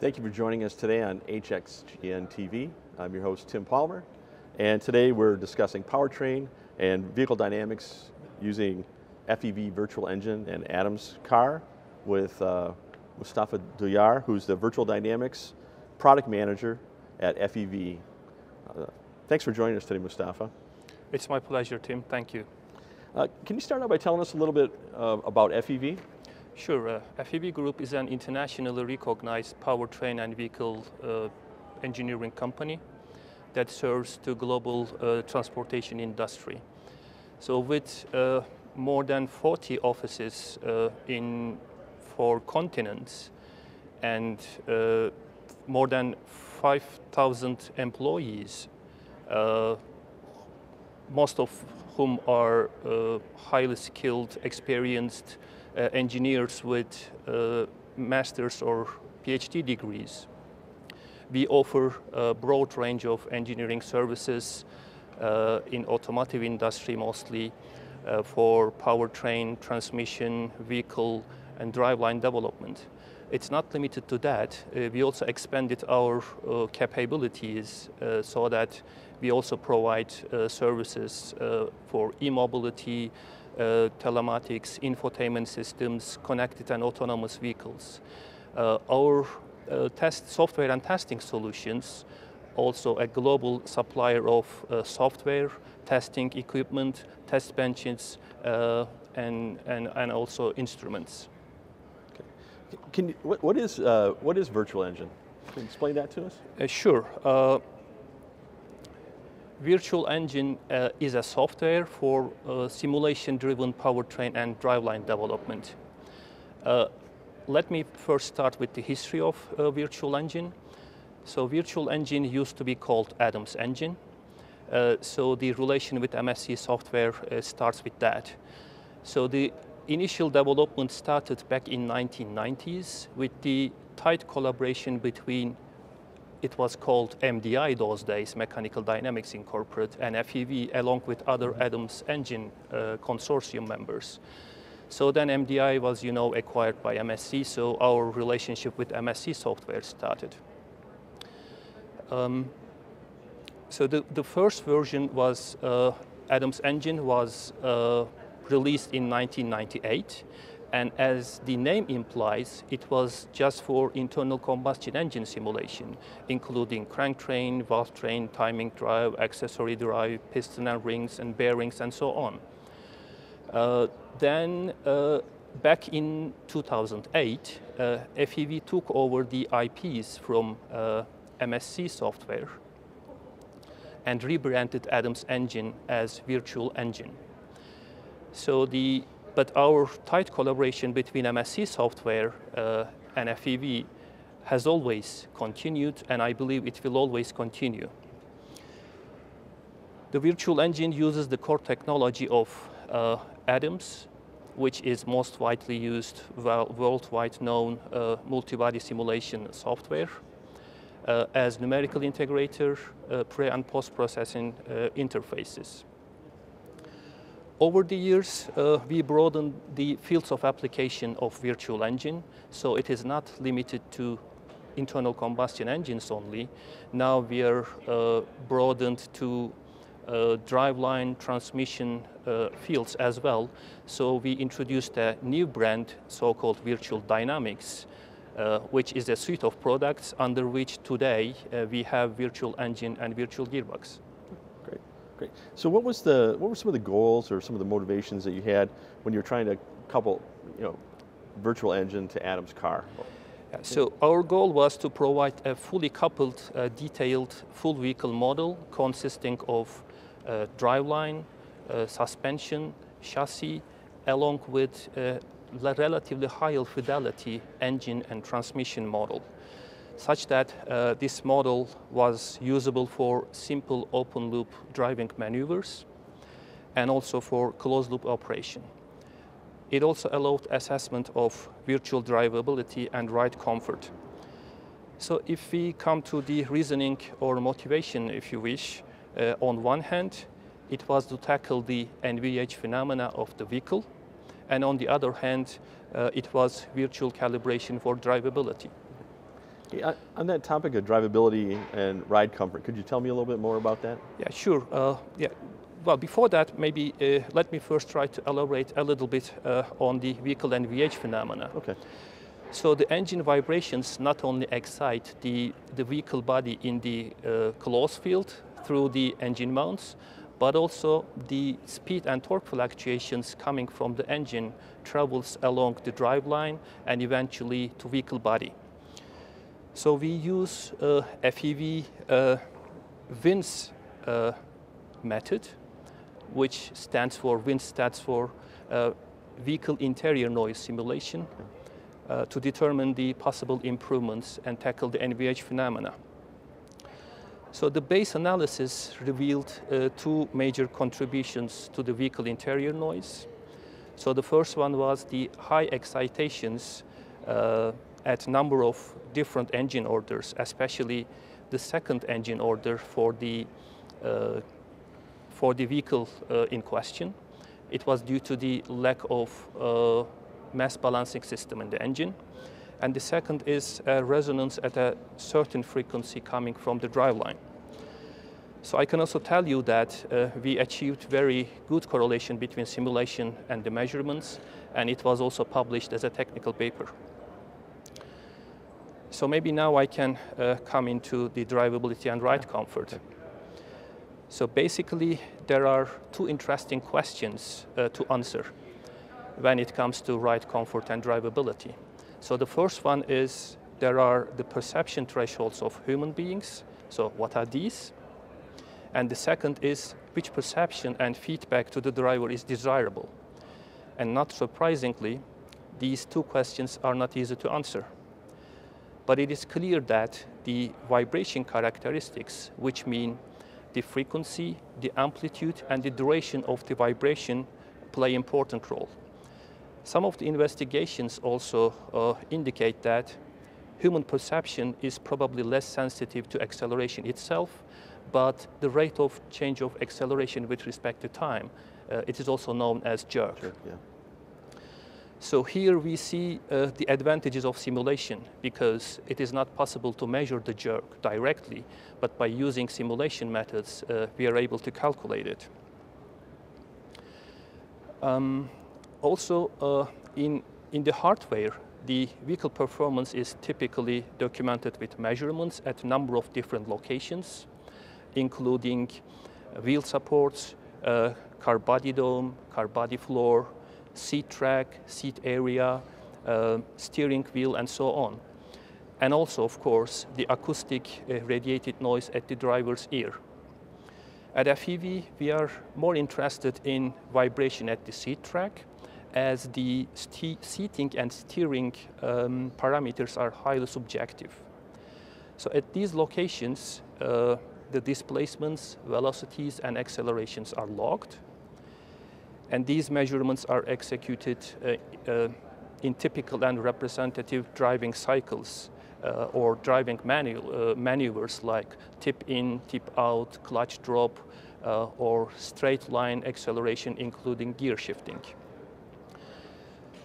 Thank you for joining us today on HXGN TV. I'm your host, Tim Palmer, and today we're discussing powertrain and vehicle dynamics using FEV Virtual Engine and Adams car with uh, Mustafa Duyar, who's the Virtual Dynamics Product Manager at FEV. Uh, thanks for joining us today, Mustafa. It's my pleasure, Tim. Thank you. Uh, can you start out by telling us a little bit uh, about FEV? Sure. Uh, FEV Group is an internationally recognized powertrain and vehicle uh, engineering company that serves the global uh, transportation industry. So with uh, more than 40 offices uh, in four continents and uh, more than 5,000 employees, most of whom are highly skilled, experienced uh, engineers with uh, master's or PhD degrees. We offer a broad range of engineering services uh, in automotive industry mostly for powertrain, transmission, vehicle, and driveline development. It's not limited to that. Uh, we also expanded our uh, capabilities uh, so that we also provide services for e-mobility, uh, telematics, infotainment systems, connected and autonomous vehicles. Uh, our uh, test software and testing solutions, also a global supplier of software, testing equipment, test benches, and, and, and also instruments. Okay. Can you, what, what, is, uh, what is Virtual Engine? Can you explain that to us? Uh, sure. Virtual Engine uh, is a software for uh, simulation-driven powertrain and driveline development. Uh, let me first start with the history of uh, Virtual Engine. So Virtual Engine used to be called Adams Engine. Uh, so the relation with MSC software uh, starts with that. So the initial development started back in 1990s with the tight collaboration between it was called MDI those days, Mechanical Dynamics Incorporated, and FEV, along with other Adams Engine uh, consortium members. So then MDI was, you know, acquired by MSC, so our relationship with MSC software started. Um, so the, the first version was, uh, Adams Engine was uh, released in 1998, and as the name implies, it was just for internal combustion engine simulation, including crank train, valve train, timing drive, accessory drive, piston and rings and bearings and so on. Uh, then uh, back in 2008, uh, FEV took over the IPs from uh, MSC software and rebranded Adams Engine as Virtual Engine. So the but our tight collaboration between MSC software uh, and FEV has always continued, and I believe it will always continue. The virtual engine uses the core technology of uh, Adams, which is most widely used, worldwide known uh, multi-body simulation software, uh, as numerical integrator, uh, pre and post-processing uh, interfaces. Over the years, uh, we broadened the fields of application of virtual engine, so it is not limited to internal combustion engines only. Now we are uh, broadened to uh, driveline transmission uh, fields as well. So we introduced a new brand, so-called Virtual Dynamics, uh, which is a suite of products under which today uh, we have virtual engine and virtual gearbox. Great. So what was the what were some of the goals or some of the motivations that you had when you were trying to couple, you know, virtual engine to Adams car? So our goal was to provide a fully coupled, uh, detailed full vehicle model consisting of uh, driveline, uh, suspension, chassis, along with a relatively high fidelity engine and transmission model such that uh, this model was usable for simple open loop driving maneuvers and also for closed loop operation. It also allowed assessment of virtual drivability and ride comfort. So if we come to the reasoning or motivation, if you wish, uh, on one hand, it was to tackle the NVH phenomena of the vehicle, and on the other hand, uh, it was virtual calibration for drivability. Yeah, on that topic of drivability and ride comfort, could you tell me a little bit more about that? Yeah, sure. Uh, yeah. Well, before that, maybe uh, let me first try to elaborate a little bit uh, on the vehicle NVH phenomena. Okay. So the engine vibrations not only excite the, the vehicle body in the uh, closed field through the engine mounts, but also the speed and torque fluctuations coming from the engine travels along the driveline and eventually to vehicle body. So we use uh, FEV uh, VINS uh, method, which stands for VINS stands for uh, vehicle interior noise simulation, uh, to determine the possible improvements and tackle the NVH phenomena. So the base analysis revealed uh, two major contributions to the vehicle interior noise. So the first one was the high excitations uh, at number of different engine orders, especially the second engine order for the uh, for the vehicle uh, in question. It was due to the lack of uh, mass balancing system in the engine. And the second is a resonance at a certain frequency coming from the driveline. So I can also tell you that uh, we achieved very good correlation between simulation and the measurements, and it was also published as a technical paper. So maybe now I can uh, come into the drivability and ride comfort. So basically, there are two interesting questions uh, to answer when it comes to ride comfort and drivability. So the first one is there are the perception thresholds of human beings. So what are these? And the second is which perception and feedback to the driver is desirable. And not surprisingly, these two questions are not easy to answer. But it is clear that the vibration characteristics, which mean the frequency, the amplitude, and the duration of the vibration play important role. Some of the investigations also uh, indicate that human perception is probably less sensitive to acceleration itself, but the rate of change of acceleration with respect to time, uh, it is also known as jerk. Sure, yeah. So here we see uh, the advantages of simulation because it is not possible to measure the jerk directly, but by using simulation methods, uh, we are able to calculate it. Um, also, uh, in, in the hardware, the vehicle performance is typically documented with measurements at a number of different locations, including wheel supports, uh, car body dome, car body floor, seat track, seat area, uh, steering wheel, and so on. And also, of course, the acoustic uh, radiated noise at the driver's ear. At FEV, we are more interested in vibration at the seat track as the seating and steering um, parameters are highly subjective. So at these locations, uh, the displacements, velocities, and accelerations are logged. And these measurements are executed uh, uh, in typical and representative driving cycles uh, or driving manu uh, maneuvers like tip in, tip out, clutch drop, uh, or straight line acceleration, including gear shifting.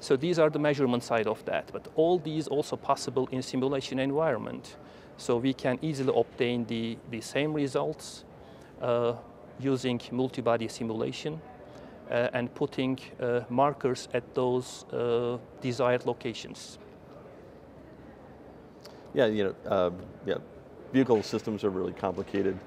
So these are the measurement side of that, but all these also possible in simulation environment. So we can easily obtain the, the same results uh, using multi-body simulation and putting uh, markers at those uh, desired locations. Yeah, you know, um, yeah, vehicle systems are really complicated,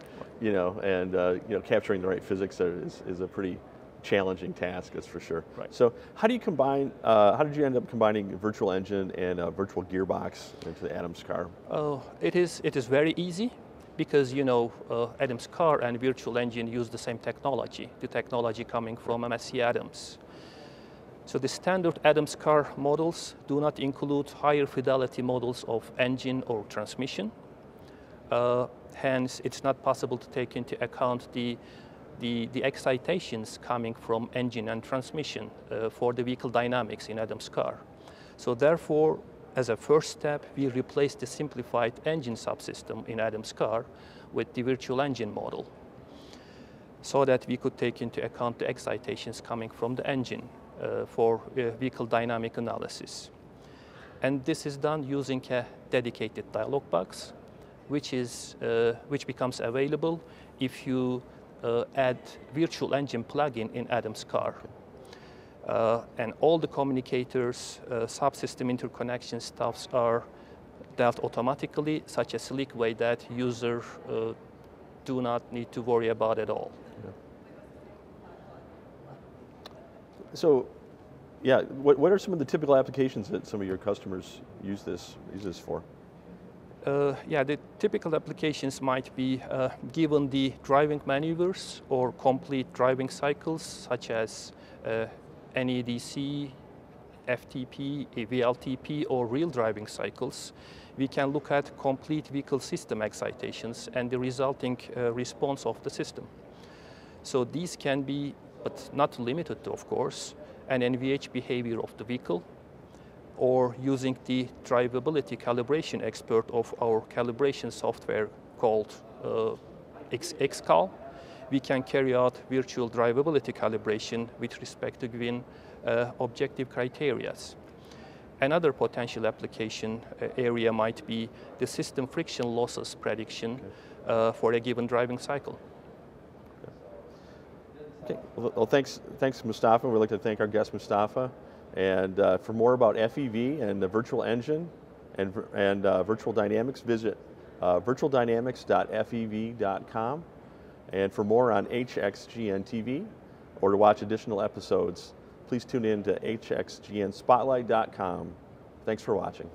you know, and uh, you know, capturing the right physics is, is a pretty challenging task, that's for sure. Right. So how do you combine, uh, how did you end up combining a virtual engine and a virtual gearbox into the Adams car? Oh, it is, it is very easy because you know uh, Adams car and virtual engine use the same technology, the technology coming from MSC Adams. So the standard Adams car models do not include higher fidelity models of engine or transmission. Uh, hence, it's not possible to take into account the, the, the excitations coming from engine and transmission uh, for the vehicle dynamics in Adams car. So therefore, as a first step, we replaced the simplified engine subsystem in Adams car with the virtual engine model so that we could take into account the excitations coming from the engine uh, for uh, vehicle dynamic analysis. And this is done using a dedicated dialog box, which, is, uh, which becomes available if you uh, add virtual engine plugin in Adams car. Uh, and all the communicators, uh, subsystem interconnection stuffs are dealt automatically, such a slick way that user uh, do not need to worry about at all. So, yeah, what, what are some of the typical applications that some of your customers use this, use this for? Uh, yeah, the typical applications might be uh, given the driving maneuvers or complete driving cycles, such as uh, NEDC, FTP, WLTP, or real driving cycles. We can look at complete vehicle system excitations and the resulting uh, response of the system. So these can be, but not limited to, of course, an NVH behavior of the vehicle, or using the drivability calibration expert of our calibration software called uh, XCAL, we can carry out virtual drivability calibration with respect to given uh, objective criteria. Another potential application uh, area might be the system friction losses prediction okay. uh, for a given driving cycle. Okay. Well, thanks, thanks, Mustafa. We'd like to thank our guest, Mustafa. And uh, for more about FEV and the virtual engine and, and uh, virtual dynamics, visit uh, virtualdynamics.fev.com. And for more on HXGN TV or to watch additional episodes, please tune in to hxgnspotlight.com. Thanks for watching.